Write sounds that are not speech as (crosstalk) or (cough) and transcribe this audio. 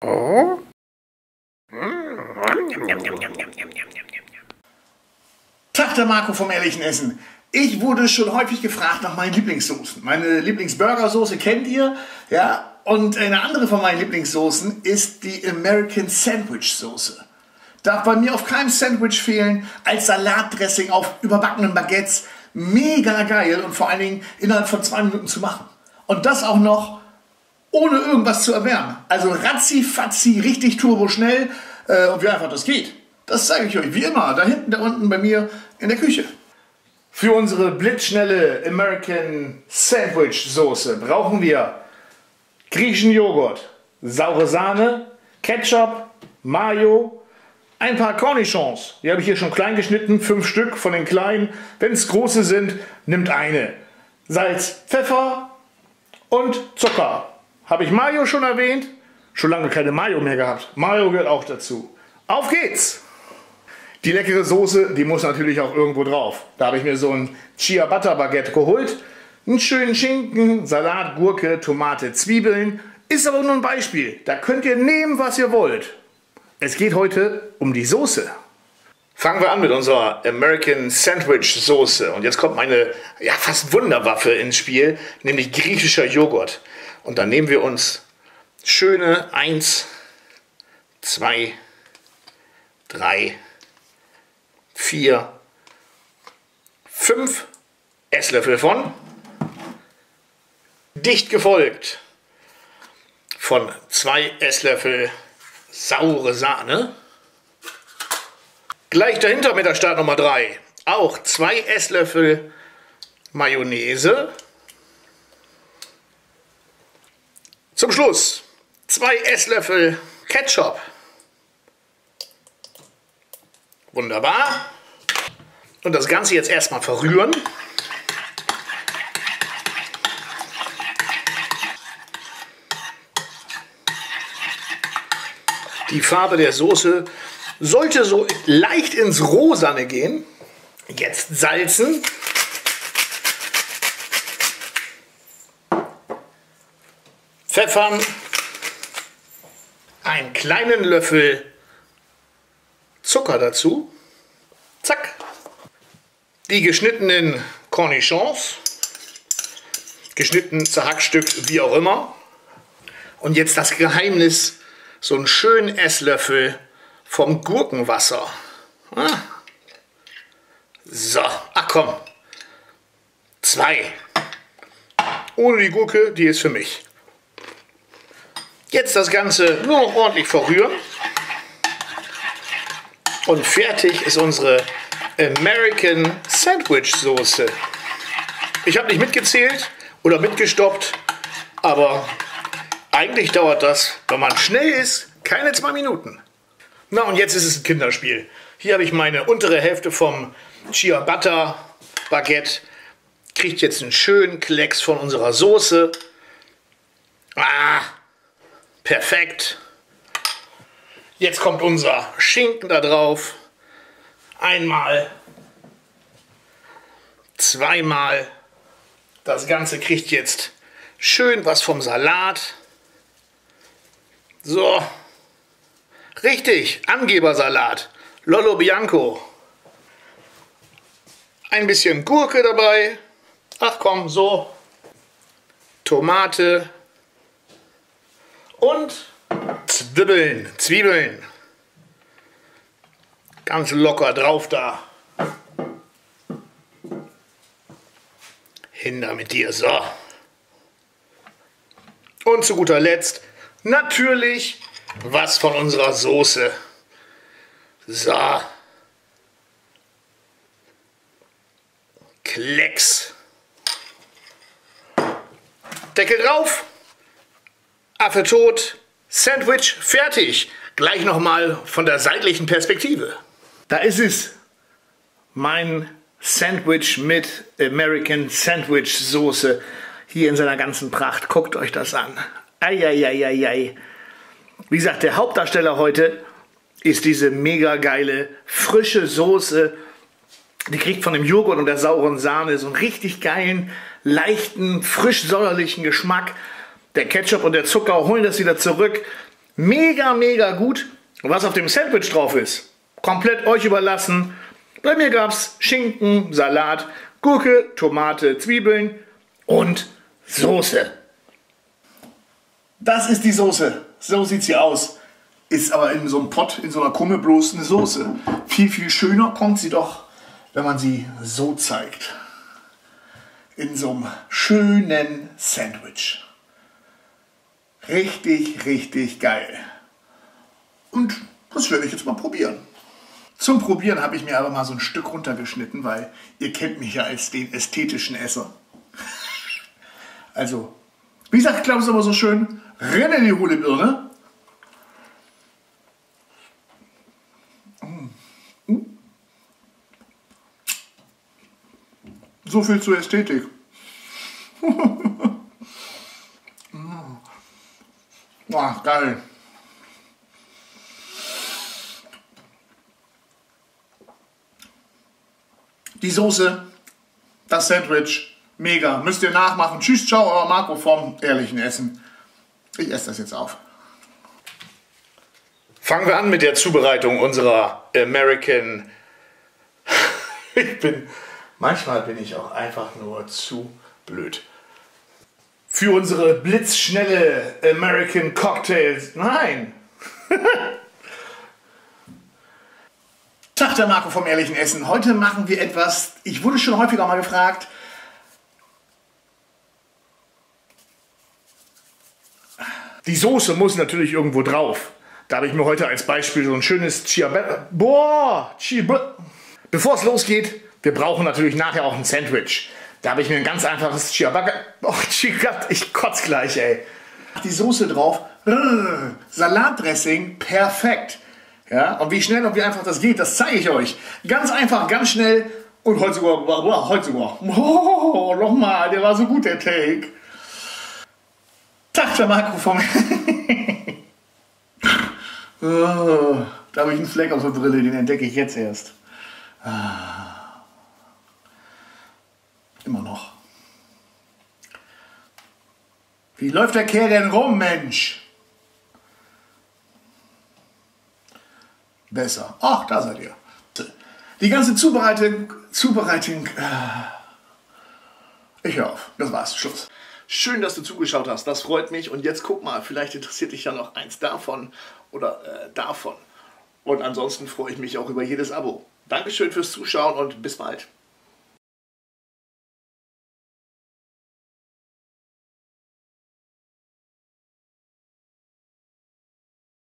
Oh? Tag, der Marco vom Ehrlichen Essen. Ich wurde schon häufig gefragt nach meinen Lieblingssoßen. Meine Lieblingsburgersoße kennt ihr, ja. Und eine andere von meinen Lieblingssoßen ist die American Sandwich Soße. Darf bei mir auf keinem Sandwich fehlen, als Salatdressing auf überbackenen Baguettes. Mega geil und vor allen Dingen innerhalb von zwei Minuten zu machen. Und das auch noch ohne irgendwas zu erwärmen. Also ratzi fatzi, richtig turbo schnell äh, und wie einfach das geht. Das zeige ich euch wie immer, da hinten, da unten bei mir in der Küche. Für unsere blitzschnelle American Sandwich Soße brauchen wir griechischen Joghurt, saure Sahne, Ketchup, Mayo, ein paar Cornichons. Die habe ich hier schon klein geschnitten, fünf Stück von den kleinen. Wenn es große sind, nimmt eine. Salz, Pfeffer und Zucker. Habe ich Mayo schon erwähnt? Schon lange keine Mayo mehr gehabt. Mayo gehört auch dazu. Auf geht's! Die leckere Soße, die muss natürlich auch irgendwo drauf. Da habe ich mir so ein Chia Butter Baguette geholt. Einen schönen Schinken, Salat, Gurke, Tomate, Zwiebeln. Ist aber nur ein Beispiel. Da könnt ihr nehmen, was ihr wollt. Es geht heute um die Soße. Fangen wir an mit unserer American Sandwich Soße. Und jetzt kommt meine ja, fast Wunderwaffe ins Spiel, nämlich griechischer Joghurt. Und dann nehmen wir uns schöne 1, 2, 3, 4, 5 Esslöffel von. Dicht gefolgt von 2 Esslöffel saure Sahne. Gleich dahinter mit der Startnummer 3 auch 2 Esslöffel Mayonnaise. Zum Schluss 2 Esslöffel Ketchup. Wunderbar. Und das Ganze jetzt erstmal verrühren. Die Farbe der Soße sollte so leicht ins Rosane gehen. Jetzt salzen. Pfeffern. Einen kleinen Löffel Zucker dazu. Zack. Die geschnittenen Cornichons. Geschnitten, zerhackstückt, wie auch immer. Und jetzt das Geheimnis, so einen schönen Esslöffel vom Gurkenwasser. Ah. So, ach komm. Zwei. Ohne die Gurke, die ist für mich. Jetzt das Ganze nur noch ordentlich verrühren. Und fertig ist unsere American Sandwich Soße. Ich habe nicht mitgezählt oder mitgestoppt, aber eigentlich dauert das, wenn man schnell ist, keine zwei Minuten. Na und jetzt ist es ein Kinderspiel. Hier habe ich meine untere Hälfte vom Chia Butter Baguette. Kriegt jetzt einen schönen Klecks von unserer Soße. Ah, perfekt. Jetzt kommt unser Schinken da drauf. Einmal, zweimal. Das Ganze kriegt jetzt schön was vom Salat. So, richtig, Angebersalat. Lollo Bianco. Ein bisschen Gurke dabei. Ach komm, so. Tomate. Und Zwiebeln, Zwiebeln. Ganz locker drauf da. Hin da mit dir, so. Und zu guter Letzt natürlich was von unserer Soße. So. Klecks. Deckel drauf. Affe tot. Sandwich fertig. Gleich nochmal von der seitlichen Perspektive. Da ist es. Mein Sandwich mit American Sandwich Soße. Hier in seiner ganzen Pracht. Guckt euch das an. Eieieiei. Wie gesagt, der Hauptdarsteller heute ist diese mega geile, frische Soße. Die kriegt von dem Joghurt und der sauren Sahne so einen richtig geilen, leichten, frisch-säuerlichen Geschmack. Der Ketchup und der Zucker holen das wieder zurück. Mega, mega gut. Und was auf dem Sandwich drauf ist, komplett euch überlassen. Bei mir gab es Schinken, Salat, Gurke, Tomate, Zwiebeln und Soße. Das ist die Soße. So sieht sie aus. Ist aber in so einem Pott, in so einer Kumme bloß eine Soße. Viel, viel schöner kommt sie doch, wenn man sie so zeigt. In so einem schönen Sandwich. Richtig, richtig geil. Und das werde ich jetzt mal probieren. Zum Probieren habe ich mir aber mal so ein Stück runtergeschnitten, weil ihr kennt mich ja als den ästhetischen Esser. also, wie sagt Klaus aber so schön, renn in die hohle Birne. So viel zur Ästhetik. Boah, geil. Die Soße, das Sandwich, mega. Müsst ihr nachmachen. Tschüss, ciao, euer Marco vom ehrlichen Essen. Ich esse das jetzt auf. Fangen wir an mit der Zubereitung unserer American. (laughs) ich bin. Manchmal bin ich auch einfach nur zu blöd. Für unsere blitzschnelle American Cocktails. Nein! (laughs) Tag, der Marco vom Ehrlichen Essen. Heute machen wir etwas, ich wurde schon häufiger mal gefragt. Die Soße muss natürlich irgendwo drauf. Da habe ich mir heute als Beispiel so ein schönes Ciabatta. Boah! Ciabatta. Bevor es losgeht, wir brauchen natürlich nachher auch ein Sandwich. Da habe ich mir ein ganz einfaches Ciabatta. Oh, Ciabatta, ich kotze gleich, ey. Die Soße drauf. Salatdressing, perfekt. Ja, und wie schnell und wie einfach das geht, das zeige ich euch. Ganz einfach, ganz schnell und heute sogar, heute sogar. Oh, nochmal, der war so gut, der Take. Tag, der Marco vom. (laughs) oh, da habe ich einen Fleck auf der Brille, den entdecke ich jetzt erst. Ah. Immer noch. Wie läuft der Kerl denn rum, Mensch? besser. Ach, da seid ihr. Die ganze Zubereitung, Zubereitung, äh, ich höre auf. Das war's, Schluss. Schön, dass du zugeschaut hast, das freut mich. Und jetzt guck mal, vielleicht interessiert dich ja noch eins davon oder äh, davon. Und ansonsten freue ich mich auch über jedes Abo. Dankeschön fürs Zuschauen und bis bald.